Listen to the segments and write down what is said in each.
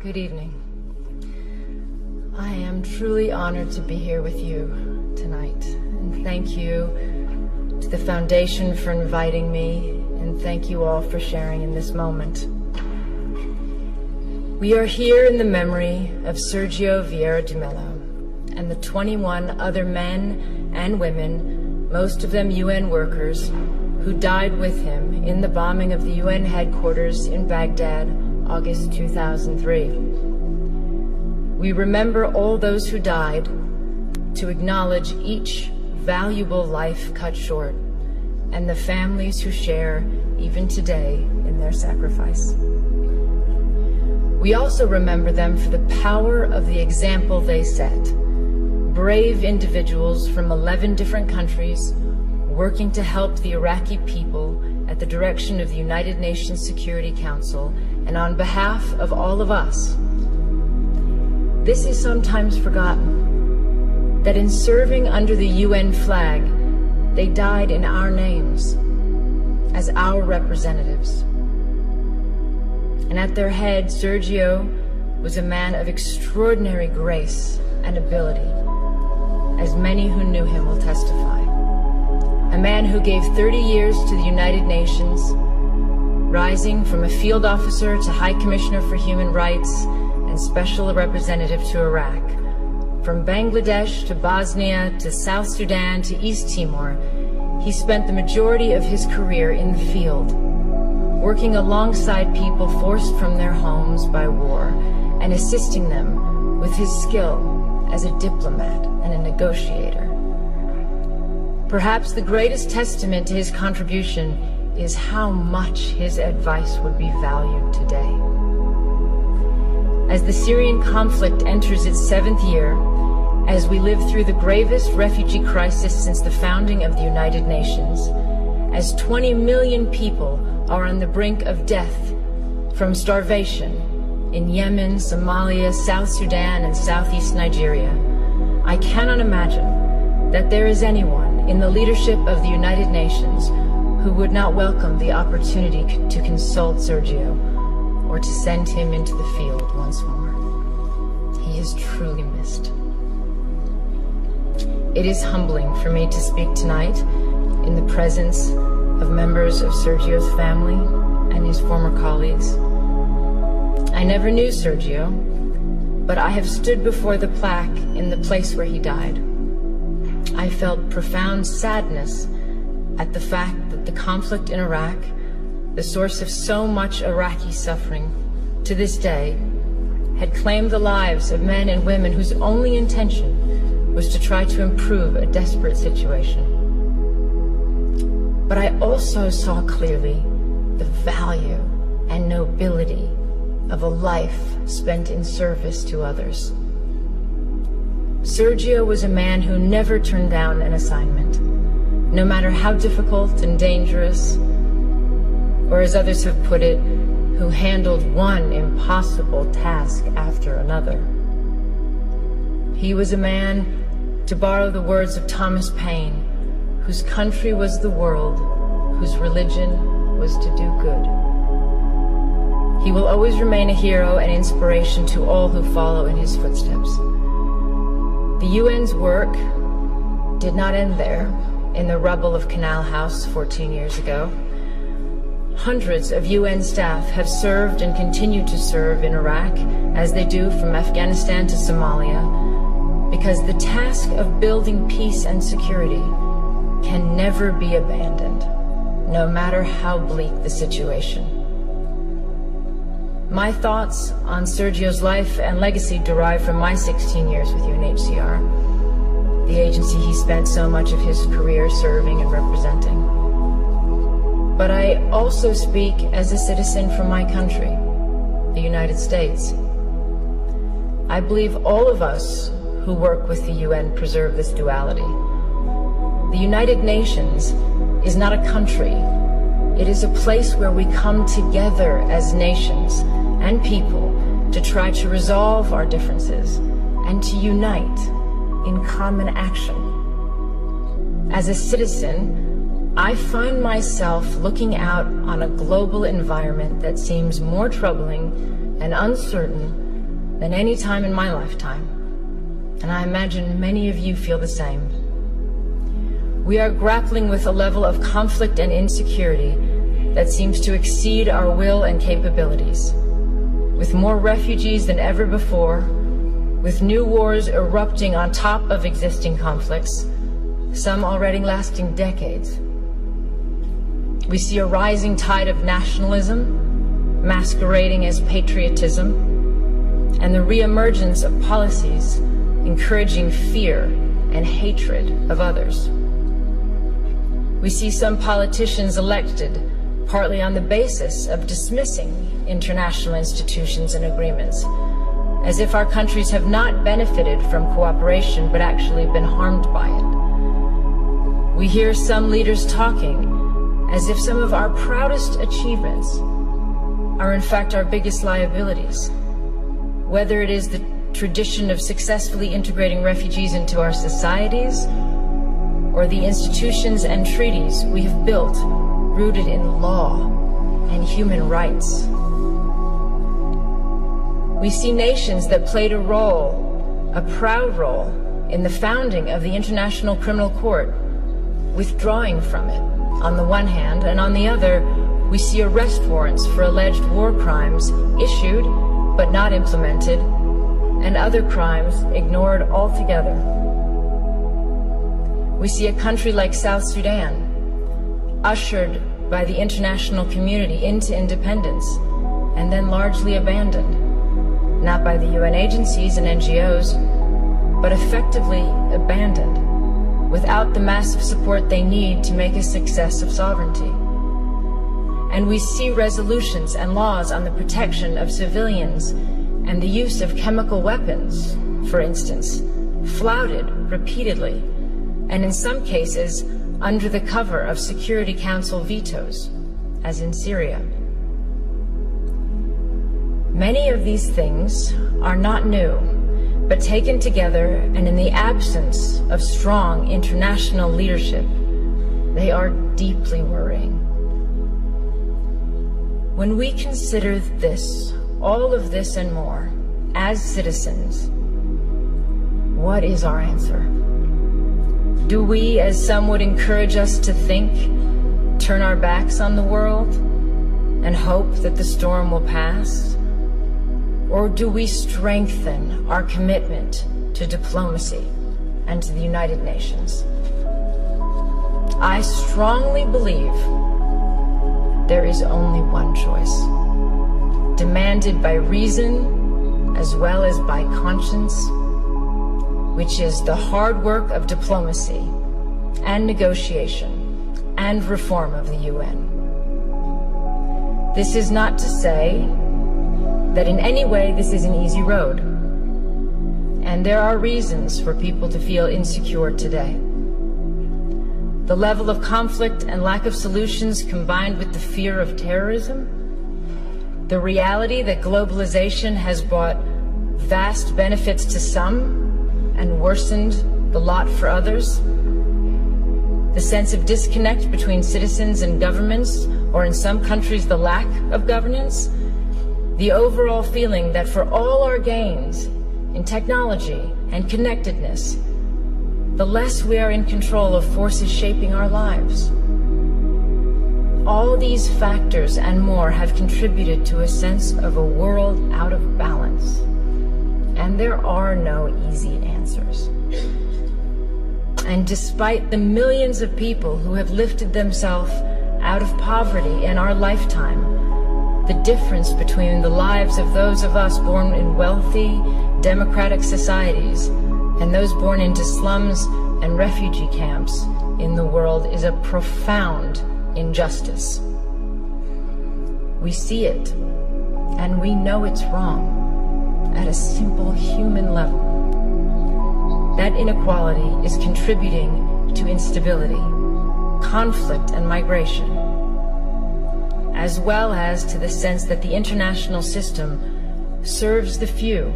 Good evening. I am truly honored to be here with you tonight. And thank you to the Foundation for inviting me, and thank you all for sharing in this moment. We are here in the memory of Sergio Vieira de Mello and the 21 other men and women, most of them UN workers, who died with him in the bombing of the UN headquarters in Baghdad, August 2003. We remember all those who died to acknowledge each valuable life cut short and the families who share, even today, in their sacrifice. We also remember them for the power of the example they set. Brave individuals from 11 different countries working to help the Iraqi people at the direction of the United Nations Security Council and on behalf of all of us. This is sometimes forgotten, that in serving under the UN flag, they died in our names, as our representatives. And at their head, Sergio was a man of extraordinary grace and ability, as many who knew him will testify a man who gave 30 years to the United Nations, rising from a field officer to High Commissioner for Human Rights and Special Representative to Iraq. From Bangladesh to Bosnia to South Sudan to East Timor, he spent the majority of his career in the field, working alongside people forced from their homes by war and assisting them with his skill as a diplomat and a negotiator. Perhaps the greatest testament to his contribution is how much his advice would be valued today. As the Syrian conflict enters its seventh year, as we live through the gravest refugee crisis since the founding of the United Nations, as 20 million people are on the brink of death from starvation in Yemen, Somalia, South Sudan, and Southeast Nigeria, I cannot imagine that there is anyone in the leadership of the United Nations who would not welcome the opportunity to consult Sergio or to send him into the field once more. He is truly missed. It is humbling for me to speak tonight in the presence of members of Sergio's family and his former colleagues. I never knew Sergio, but I have stood before the plaque in the place where he died. I felt profound sadness at the fact that the conflict in Iraq, the source of so much Iraqi suffering, to this day, had claimed the lives of men and women whose only intention was to try to improve a desperate situation. But I also saw clearly the value and nobility of a life spent in service to others. Sergio was a man who never turned down an assignment, no matter how difficult and dangerous, or as others have put it, who handled one impossible task after another. He was a man, to borrow the words of Thomas Paine, whose country was the world, whose religion was to do good. He will always remain a hero and inspiration to all who follow in his footsteps. The UN's work did not end there, in the rubble of Canal House 14 years ago. Hundreds of UN staff have served and continue to serve in Iraq, as they do from Afghanistan to Somalia, because the task of building peace and security can never be abandoned, no matter how bleak the situation. My thoughts on Sergio's life and legacy derive from my 16 years with UNHCR, the agency he spent so much of his career serving and representing. But I also speak as a citizen from my country, the United States. I believe all of us who work with the UN preserve this duality. The United Nations is not a country. It is a place where we come together as nations and people to try to resolve our differences and to unite in common action. As a citizen, I find myself looking out on a global environment that seems more troubling and uncertain than any time in my lifetime, and I imagine many of you feel the same. We are grappling with a level of conflict and insecurity that seems to exceed our will and capabilities. With more refugees than ever before, with new wars erupting on top of existing conflicts, some already lasting decades. We see a rising tide of nationalism, masquerading as patriotism, and the reemergence of policies encouraging fear and hatred of others. We see some politicians elected partly on the basis of dismissing international institutions and agreements, as if our countries have not benefited from cooperation but actually been harmed by it. We hear some leaders talking as if some of our proudest achievements are in fact our biggest liabilities, whether it is the tradition of successfully integrating refugees into our societies or the institutions and treaties we have built rooted in law and human rights. We see nations that played a role, a proud role, in the founding of the International Criminal Court, withdrawing from it, on the one hand, and on the other, we see arrest warrants for alleged war crimes issued but not implemented, and other crimes ignored altogether. We see a country like South Sudan, ushered by the international community into independence, and then largely abandoned, not by the UN agencies and NGOs, but effectively abandoned, without the massive support they need to make a success of sovereignty. And we see resolutions and laws on the protection of civilians and the use of chemical weapons, for instance, flouted repeatedly and in some cases under the cover of Security Council vetoes, as in Syria. Many of these things are not new, but taken together and in the absence of strong international leadership, they are deeply worrying. When we consider this, all of this and more, as citizens, what is our answer? Do we, as some would encourage us to think, turn our backs on the world and hope that the storm will pass? Or do we strengthen our commitment to diplomacy and to the United Nations? I strongly believe there is only one choice, demanded by reason as well as by conscience which is the hard work of diplomacy and negotiation and reform of the UN. This is not to say that in any way this is an easy road. And there are reasons for people to feel insecure today. The level of conflict and lack of solutions combined with the fear of terrorism, the reality that globalization has brought vast benefits to some and worsened the lot for others. The sense of disconnect between citizens and governments, or in some countries the lack of governance. The overall feeling that for all our gains in technology and connectedness, the less we are in control of forces shaping our lives. All these factors and more have contributed to a sense of a world out of balance. And there are no easy answers. And despite the millions of people who have lifted themselves out of poverty in our lifetime, the difference between the lives of those of us born in wealthy, democratic societies and those born into slums and refugee camps in the world is a profound injustice. We see it, and we know it's wrong at a simple human level. That inequality is contributing to instability, conflict, and migration, as well as to the sense that the international system serves the few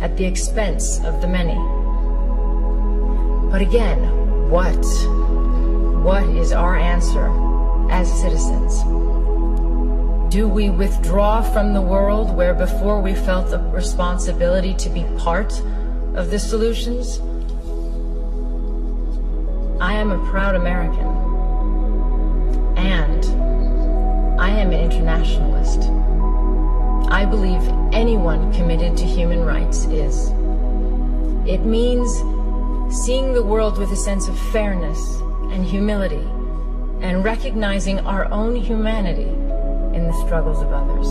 at the expense of the many. But again, what? What is our answer as citizens? Do we withdraw from the world where before we felt the responsibility to be part of the solutions? I am a proud American. And I am an internationalist. I believe anyone committed to human rights is. It means seeing the world with a sense of fairness and humility and recognizing our own humanity in the struggles of others.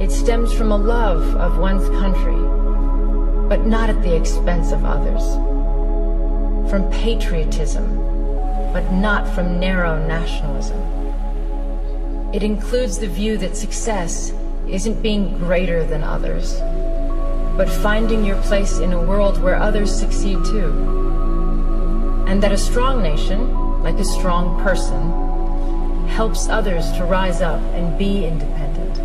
It stems from a love of one's country, but not at the expense of others. From patriotism, but not from narrow nationalism. It includes the view that success isn't being greater than others, but finding your place in a world where others succeed too. And that a strong nation, like a strong person, helps others to rise up and be independent.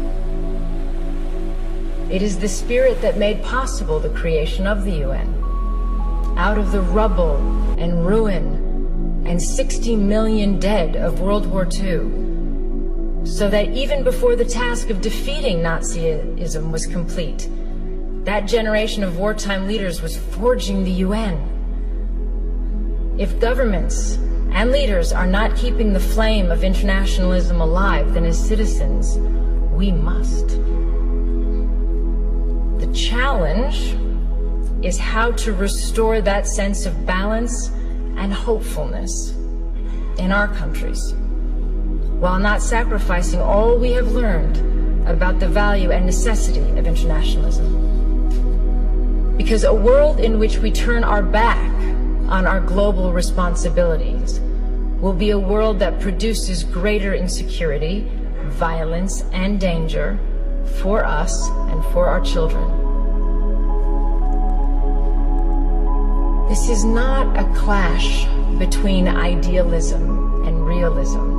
It is the spirit that made possible the creation of the UN. Out of the rubble and ruin and 60 million dead of World War II, so that even before the task of defeating Nazism was complete, that generation of wartime leaders was forging the UN. If governments and leaders are not keeping the flame of internationalism alive, then as citizens, we must. The challenge is how to restore that sense of balance and hopefulness in our countries, while not sacrificing all we have learned about the value and necessity of internationalism. Because a world in which we turn our back on our global responsibilities will be a world that produces greater insecurity, violence, and danger for us and for our children. This is not a clash between idealism and realism.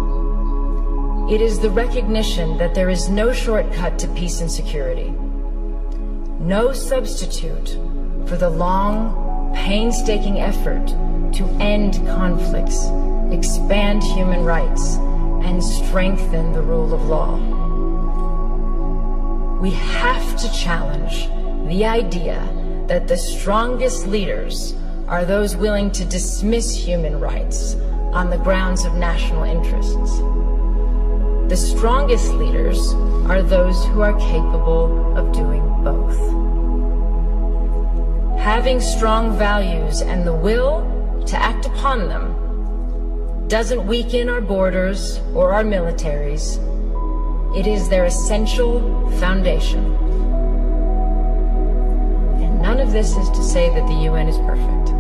It is the recognition that there is no shortcut to peace and security, no substitute for the long, painstaking effort to end conflicts, expand human rights, and strengthen the rule of law. We have to challenge the idea that the strongest leaders are those willing to dismiss human rights on the grounds of national interests. The strongest leaders are those who are capable of doing both. Having strong values and the will to act upon them doesn't weaken our borders or our militaries. It is their essential foundation. And none of this is to say that the UN is perfect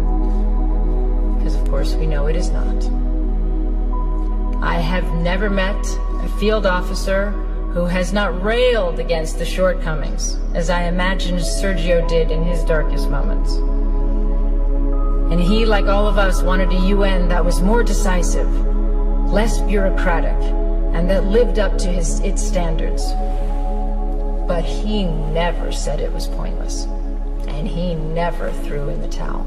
because of course we know it is not. I have never met a field officer who has not railed against the shortcomings, as I imagine Sergio did in his darkest moments. And he, like all of us, wanted a UN that was more decisive, less bureaucratic, and that lived up to his, its standards. But he never said it was pointless, and he never threw in the towel.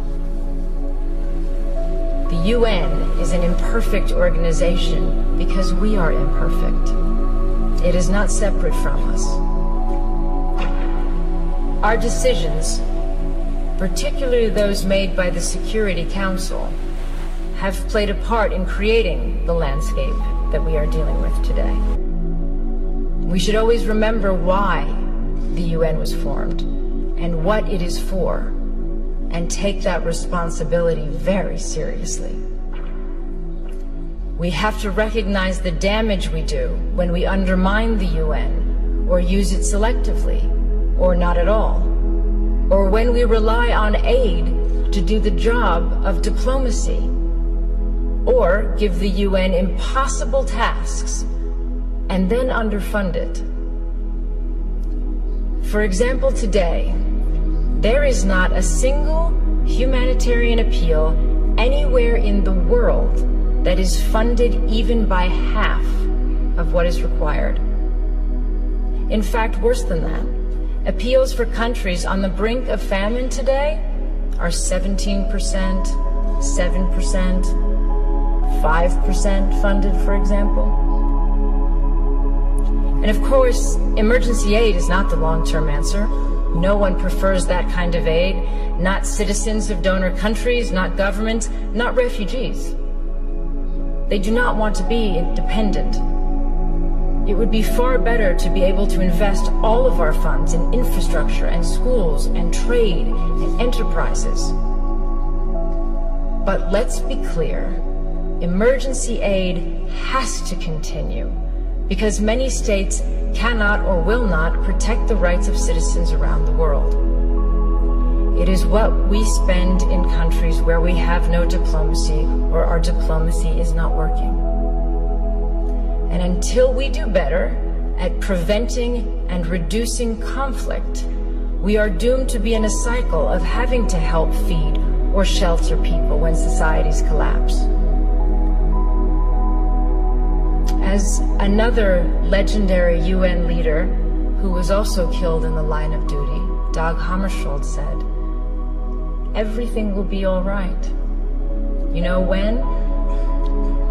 The UN is an imperfect organization because we are imperfect. It is not separate from us. Our decisions, particularly those made by the Security Council, have played a part in creating the landscape that we are dealing with today. We should always remember why the UN was formed and what it is for and take that responsibility very seriously. We have to recognize the damage we do when we undermine the UN or use it selectively or not at all, or when we rely on aid to do the job of diplomacy or give the UN impossible tasks and then underfund it. For example, today, there is not a single humanitarian appeal anywhere in the world that is funded even by half of what is required. In fact, worse than that, appeals for countries on the brink of famine today are 17%, 7%, 5% funded, for example. And of course, emergency aid is not the long-term answer. No one prefers that kind of aid, not citizens of donor countries, not governments, not refugees. They do not want to be dependent. It would be far better to be able to invest all of our funds in infrastructure and schools and trade and enterprises. But let's be clear, emergency aid has to continue because many states cannot or will not protect the rights of citizens around the world. It is what we spend in countries where we have no diplomacy or our diplomacy is not working. And until we do better at preventing and reducing conflict, we are doomed to be in a cycle of having to help feed or shelter people when societies collapse. As another legendary UN leader who was also killed in the line of duty, Dag Hammarskjöld said, everything will be all right. You know when?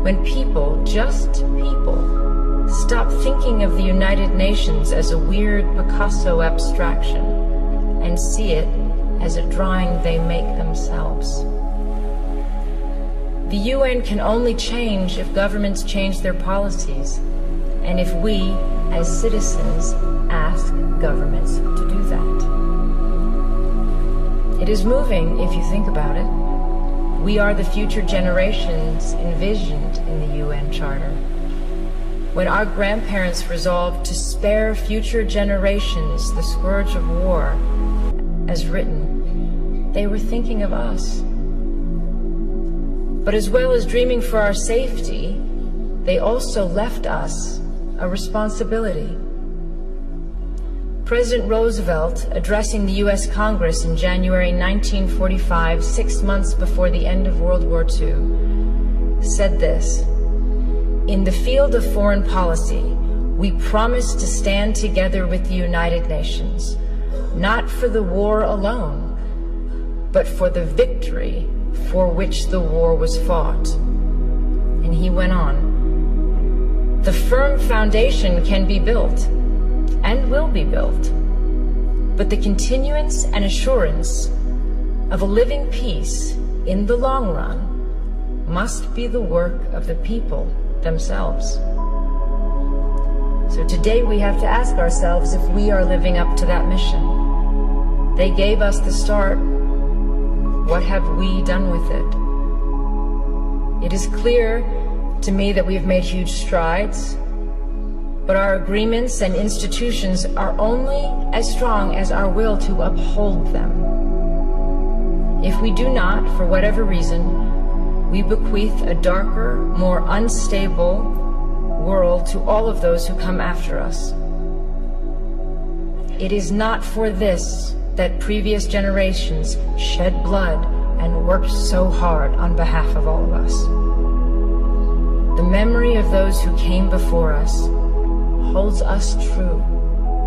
When people, just people, stop thinking of the United Nations as a weird Picasso abstraction and see it as a drawing they make themselves. The UN can only change if governments change their policies, and if we, as citizens, ask governments to do that. It is moving if you think about it. We are the future generations envisioned in the UN Charter. When our grandparents resolved to spare future generations the scourge of war, as written, they were thinking of us. But as well as dreaming for our safety, they also left us a responsibility. President Roosevelt, addressing the U.S. Congress in January 1945, six months before the end of World War II, said this In the field of foreign policy, we promise to stand together with the United Nations, not for the war alone, but for the victory for which the war was fought. And he went on. The firm foundation can be built, and will be built, but the continuance and assurance of a living peace in the long run must be the work of the people themselves. So today we have to ask ourselves if we are living up to that mission. They gave us the start what have we done with it? It is clear to me that we have made huge strides, but our agreements and institutions are only as strong as our will to uphold them. If we do not, for whatever reason, we bequeath a darker, more unstable world to all of those who come after us. It is not for this that previous generations shed blood and worked so hard on behalf of all of us. The memory of those who came before us holds us true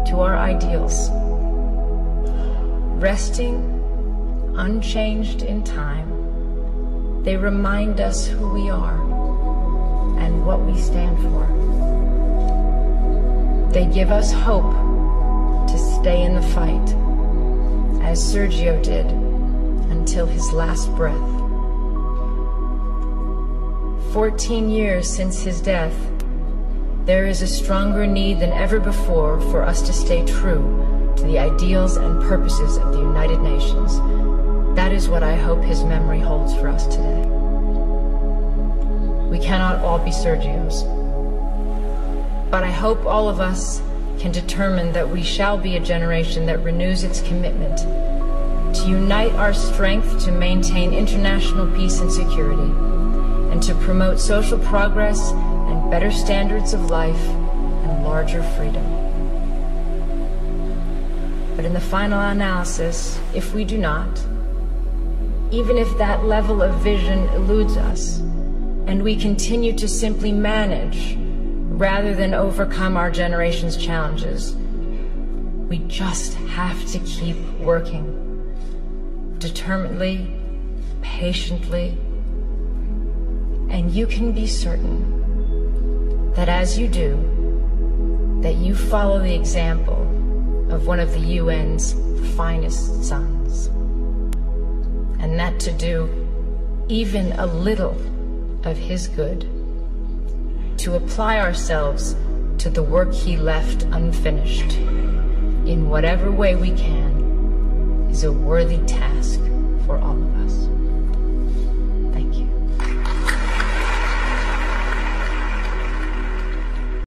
to our ideals. Resting, unchanged in time, they remind us who we are and what we stand for. They give us hope to stay in the fight as Sergio did until his last breath. Fourteen years since his death, there is a stronger need than ever before for us to stay true to the ideals and purposes of the United Nations. That is what I hope his memory holds for us today. We cannot all be Sergios, but I hope all of us can determine that we shall be a generation that renews its commitment to unite our strength to maintain international peace and security, and to promote social progress and better standards of life and larger freedom. But in the final analysis, if we do not, even if that level of vision eludes us, and we continue to simply manage rather than overcome our generation's challenges. We just have to keep working determinedly, patiently, and you can be certain that as you do, that you follow the example of one of the UN's finest sons, and that to do even a little of his good, to apply ourselves to the work he left unfinished, in whatever way we can, is a worthy task for all of us.